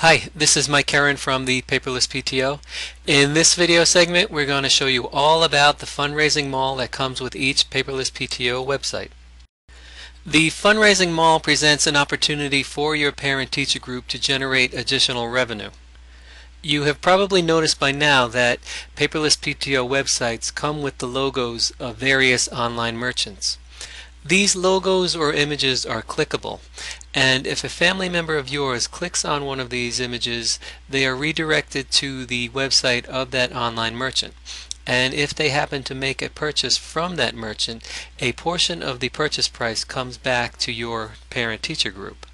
Hi, this is Mike Kerin from the Paperless PTO. In this video segment, we're going to show you all about the fundraising mall that comes with each Paperless PTO website. The fundraising mall presents an opportunity for your parent-teacher group to generate additional revenue. You have probably noticed by now that Paperless PTO websites come with the logos of various online merchants. These logos or images are clickable and if a family member of yours clicks on one of these images they are redirected to the website of that online merchant and if they happen to make a purchase from that merchant a portion of the purchase price comes back to your parent teacher group.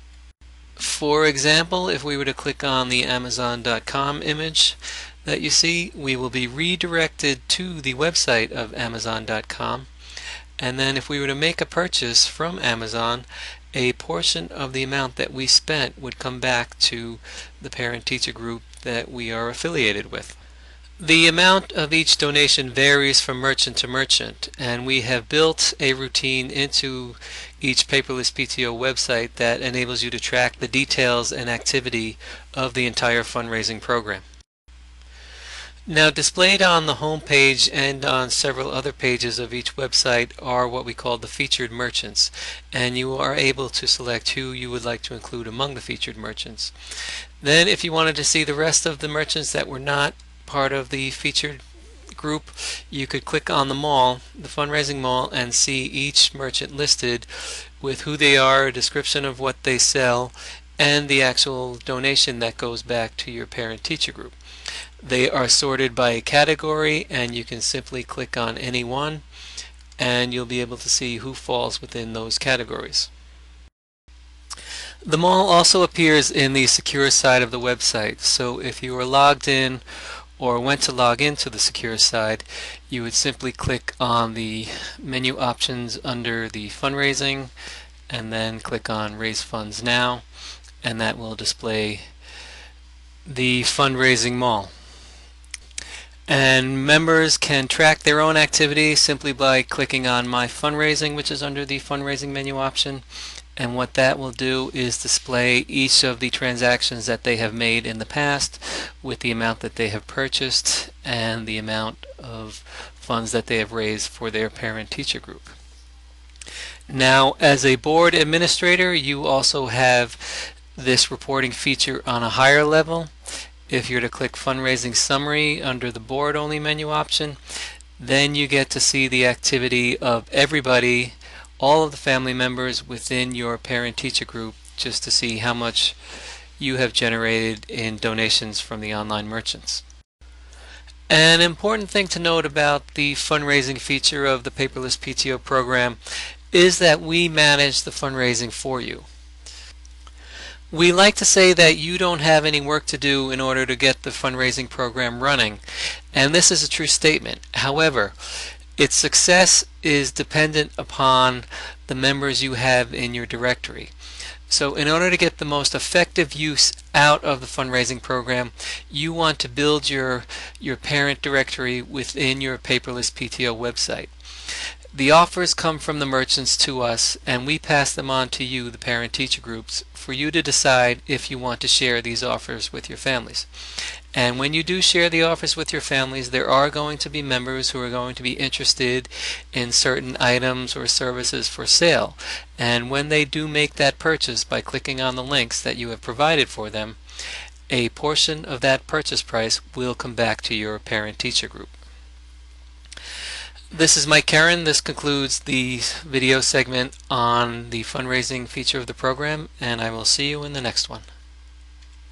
For example if we were to click on the Amazon.com image that you see we will be redirected to the website of Amazon.com and then if we were to make a purchase from Amazon a portion of the amount that we spent would come back to the parent teacher group that we are affiliated with. The amount of each donation varies from merchant to merchant and we have built a routine into each Paperless PTO website that enables you to track the details and activity of the entire fundraising program. Now displayed on the home page and on several other pages of each website are what we call the featured merchants and you are able to select who you would like to include among the featured merchants. Then if you wanted to see the rest of the merchants that were not part of the featured group you could click on the mall, the fundraising mall and see each merchant listed with who they are, a description of what they sell and the actual donation that goes back to your parent teacher group. They are sorted by category and you can simply click on any one and you'll be able to see who falls within those categories. The mall also appears in the secure side of the website so if you were logged in or went to log into the secure side you would simply click on the menu options under the fundraising and then click on raise funds now and that will display the fundraising mall. And members can track their own activity simply by clicking on My Fundraising, which is under the Fundraising menu option. And what that will do is display each of the transactions that they have made in the past with the amount that they have purchased and the amount of funds that they have raised for their parent-teacher group. Now, as a board administrator, you also have this reporting feature on a higher level if you're to click fundraising summary under the board only menu option then you get to see the activity of everybody all of the family members within your parent teacher group just to see how much you have generated in donations from the online merchants. An important thing to note about the fundraising feature of the Paperless PTO program is that we manage the fundraising for you. We like to say that you don't have any work to do in order to get the fundraising program running, and this is a true statement. However, its success is dependent upon the members you have in your directory. So in order to get the most effective use out of the fundraising program, you want to build your, your parent directory within your paperless PTO website. The offers come from the merchants to us and we pass them on to you, the parent-teacher groups, for you to decide if you want to share these offers with your families. And when you do share the offers with your families, there are going to be members who are going to be interested in certain items or services for sale. And when they do make that purchase by clicking on the links that you have provided for them, a portion of that purchase price will come back to your parent-teacher group. This is Mike Kerin. This concludes the video segment on the fundraising feature of the program, and I will see you in the next one.